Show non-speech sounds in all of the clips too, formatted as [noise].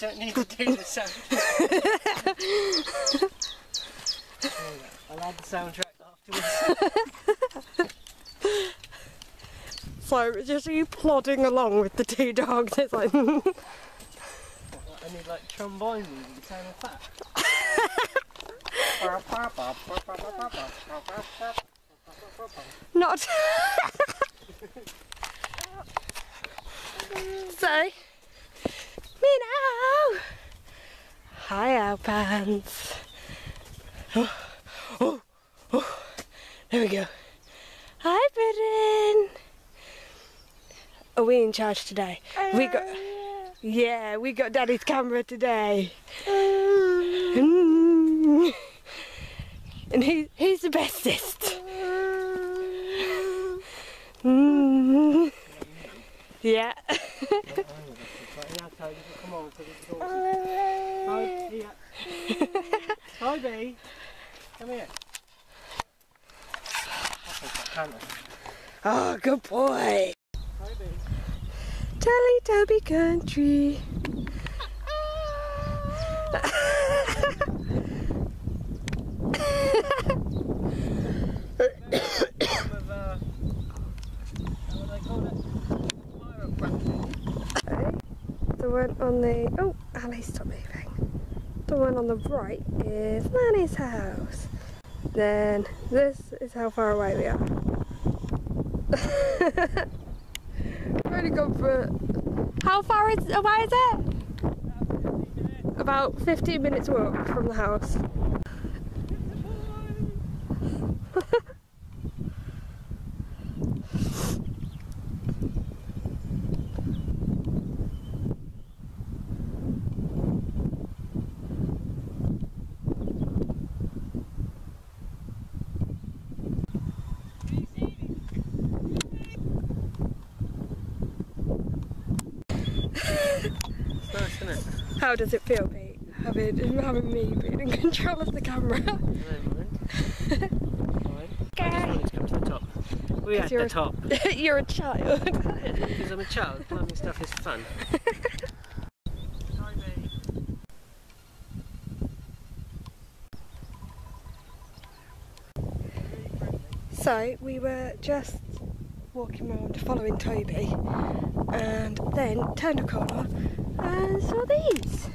don't need to do the soundtrack. I'll add the soundtrack afterwards. So just you plodding along with the two dogs. It's like I need like trombone music, sound of that. not. [laughs] so me now. Hi, Alpans. Oh, oh, oh. There we go. Hi, Britain. Are we in charge today? We got. Yeah, we got Daddy's camera today. Mm. And he, he's the bestest. [laughs] Yeah. [laughs] Come on, so this is Hi, here. Hi, B. Come here. I'll take that camera. Oh, good boy. Hi, B. Teletubby country. [laughs] [laughs] Some of, uh, what do they call it? Chiropractic. The one on the oh, Ali, stop moving. The one on the right is Nanny's house. Then this is how far away we are. [laughs] We've only gone for how far is away is it? About 15 minutes walk from the house. It's nice, isn't it? How does it feel, Pete? Having having me being in control of the camera. I don't mind. Fine. I just wanted to come to the top. We at you're the a- top. [laughs] You're a child. [laughs] Because I'm a child, climbing stuff is fun. [laughs] So we were just walking around following Toby and then turned a corner and saw these.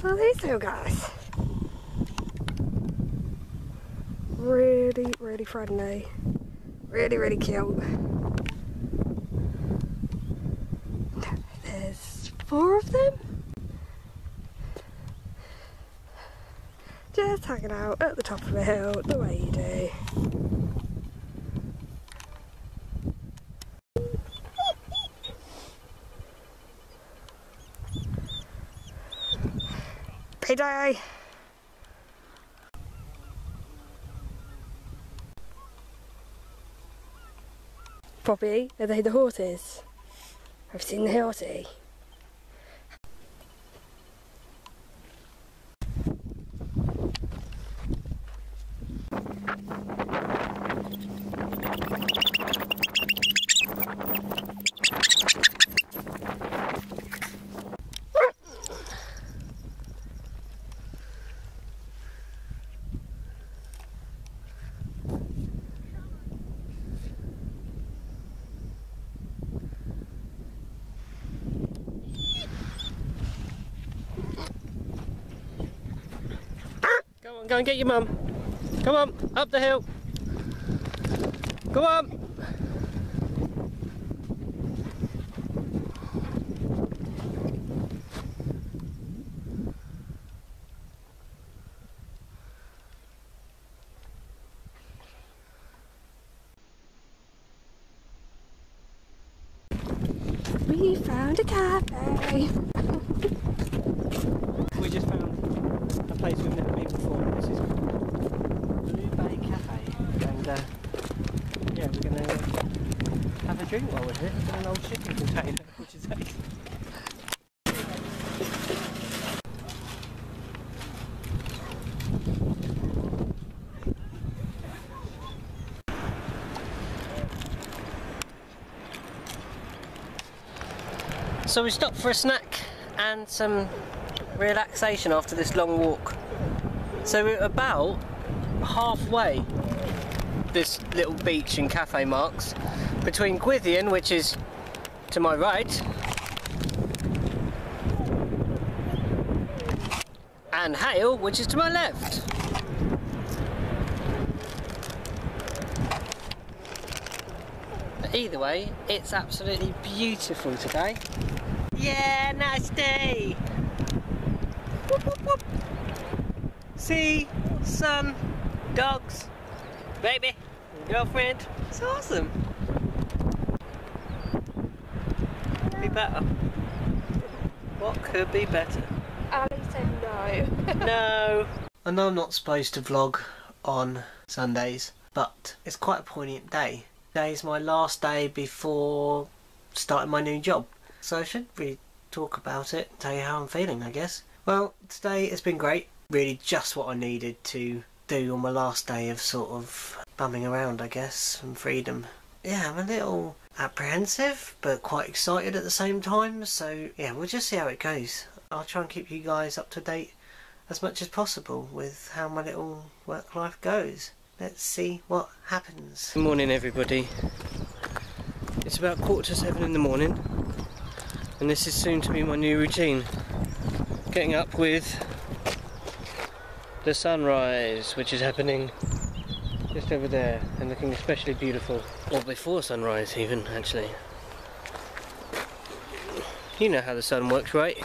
Saw these little guys. Really, really friendly. Eh? Really, really cute. There's four of them. Just hanging out at the top of a hill, the way you do. Payday! Poppy, are they the horses? I've seen the horsey. On, go and get your mum. Come on, up the hill. Come on. We found a cafe. We just found a place we've never been before. This is Blue Bay Cafe, and uh, yeah, we're going to uh, have a drink while we're here. We've got an old shipping container, [laughs] which is excellent. So we stopped for a snack and some relaxation after this long walk. So we're about halfway this little beach and cafe marks between Gwithian, which is to my right, and Hayle, which is to my left. But either way, it's absolutely beautiful today. Yeah, nice day. Sea, sun, dogs, baby, girlfriend. It's awesome. Be better. What could be better? Ali said no. [laughs] No. I know I'm not supposed to vlog on Sundays, but it's quite a poignant day. Today is my last day before starting my new job. So I should really talk about it, tell you how I'm feeling, I guess. Well, today has been great. Really just what I needed to do on my last day of sort of bumming around, I guess, and freedom. Yeah, I'm a little apprehensive, but quite excited at the same time. So yeah, we'll just see how it goes. I'll try and keep you guys up to date as much as possible with how my little work life goes. Let's see what happens. Good morning, everybody. It's about quarter to seven in the morning, and this is soon to be my new routine. Getting up with the sunrise, which is happening just over there and looking especially beautiful. Or before sunrise, even actually. You know how the sun works, right?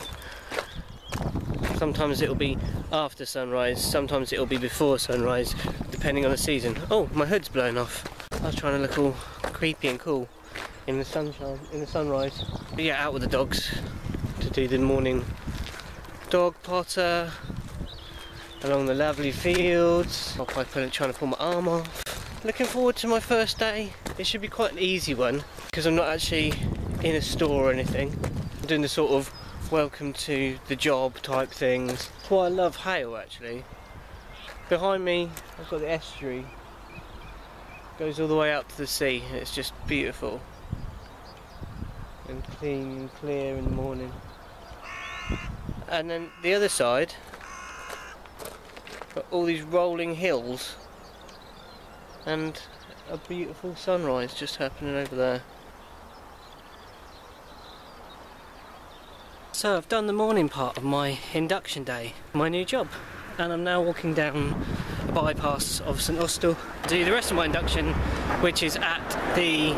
Sometimes it'll be after sunrise, sometimes it'll be before sunrise, depending on the season. Oh, my hood's blown off. I was trying to look all creepy and cool in the sunshine, in the sunrise. But yeah, out with the dogs to do the morning dog potter along the lovely fields. Probably put, trying to pull my arm off. Looking forward to my first day. It should be quite an easy one because I'm not actually in a store or anything. I'm doing the sort of welcome to the job type things. That's why I love Hayle actually. Behind me I've got the estuary. Goes all the way out to the sea. It's just beautiful. And clean and clear in the morning. And then the other side got all these rolling hills and a beautiful sunrise just happening over there. So I've done the morning part of my induction day, my new job, and I'm now walking down a bypass of St Austell to do the rest of my induction, which is at the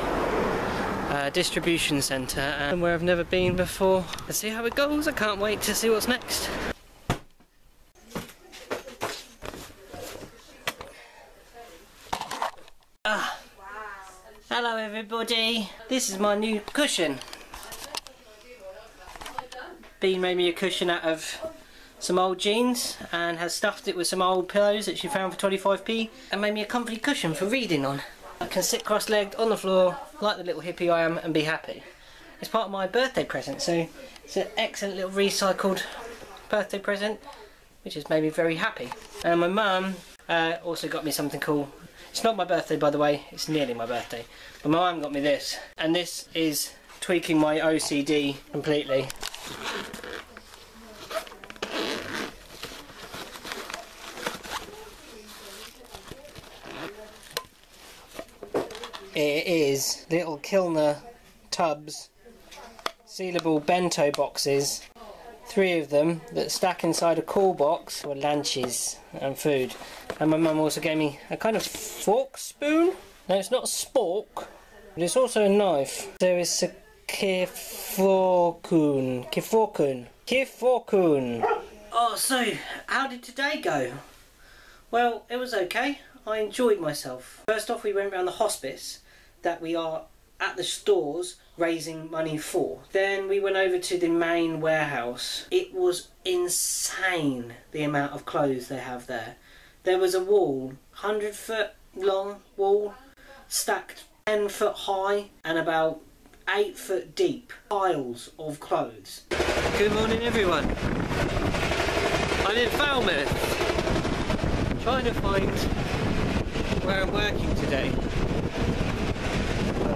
uh, distribution centre and where I've never been before. Let's see how it goes. I can't wait to see what's next. Hello everybody. This is my new cushion. Bean made me a cushion out of some old jeans and has stuffed it with some old pillows that she found for 25p and made me a comfy cushion for reading on. I can sit cross-legged on the floor like the little hippie I am and be happy. It's part of my birthday present so it's an excellent little recycled birthday present which has made me very happy. And my mum uh, also got me something cool. It's not my birthday by the way, it's nearly my birthday. But my mum got me this and this is tweaking my OCD completely. It is little Kilner tubs, sealable bento boxes, three of them that stack inside a cool box for lunches and food. And my mum also gave me a kind of fork spoon. No, it's not a spork, but it's also a knife. There is a kiforkun. Kiforkun. Kiforkun. Oh, so how did today go? Well, it was okay. I enjoyed myself. First off, we went around the hospice that we are at the stores raising money for. Then we went over to the main warehouse. It was insane the amount of clothes they have there. There was a wall, 100 foot long wall, stacked 10 foot high and about 8 foot deep piles of clothes. Good morning everyone. I'm in Falmouth trying to find where I'm working today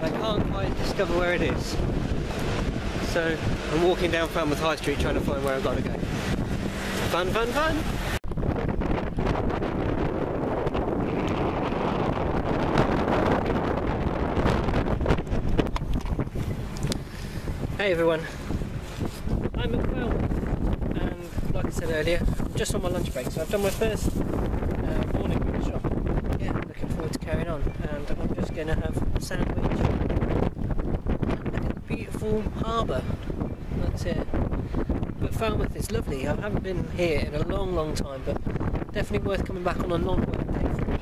I can't quite discover where it is. So I'm walking down Falmouth High Street trying to find where I've got to go. Fun, fun, fun! Hey everyone, I'm at Falmouth and like I said earlier, I'm just on my lunch break so I've done my first uh, morning shop. Yeah, looking forward to carrying on and I'm just going to have sandwich. Look at the beautiful harbour, that's. But Falmouth is lovely, I haven't been here in a long long time but definitely worth coming back on a non-work day for it.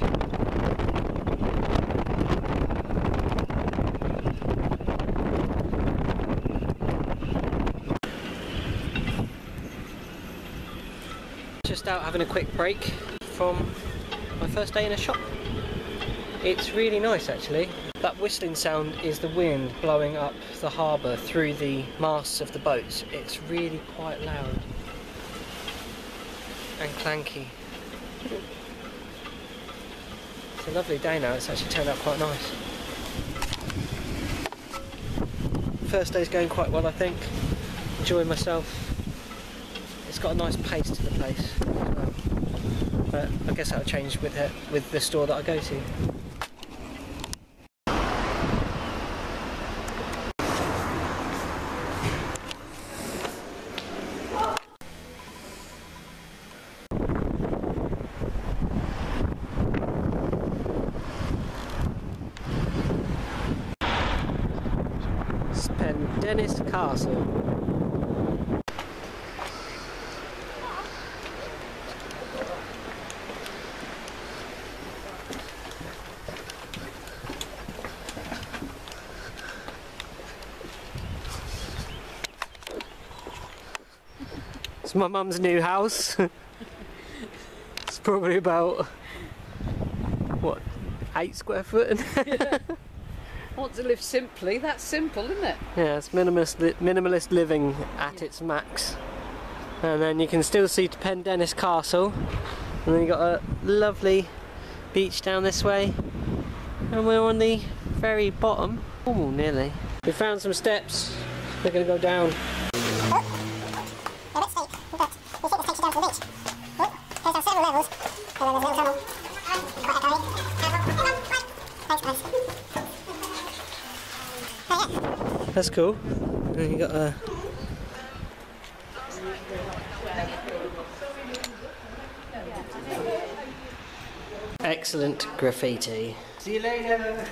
Just out having a quick break from my first day in a shop. It's really nice actually. That whistling sound is the wind blowing up the harbour through the masts of the boats. It's really quite loud and clanky. It's a lovely day now, it's actually turned out quite nice. First day's going quite well I think. Enjoying myself. It's got a nice pace to the place. But I guess that'll change with it, with the store that I go to. Pendennis Castle. It's my mum's new house. [laughs] it's probably about what eight square foot. [laughs] Want to live simply? That's simple, isn't it? yeah, it's minimalist li- minimalist living at its max. And then you can still see Pendennis Castle. And then you've got a lovely beach down this way. And we're on the very bottom. Oh, nearly. We found some steps. We're going to go down. A bit steep, but we think this takes you down to the beach. Goes down several levels, and then there's a little tunnel. Thanks, guys. Yeah. That's cool. And you got a. Excellent graffiti. See you later.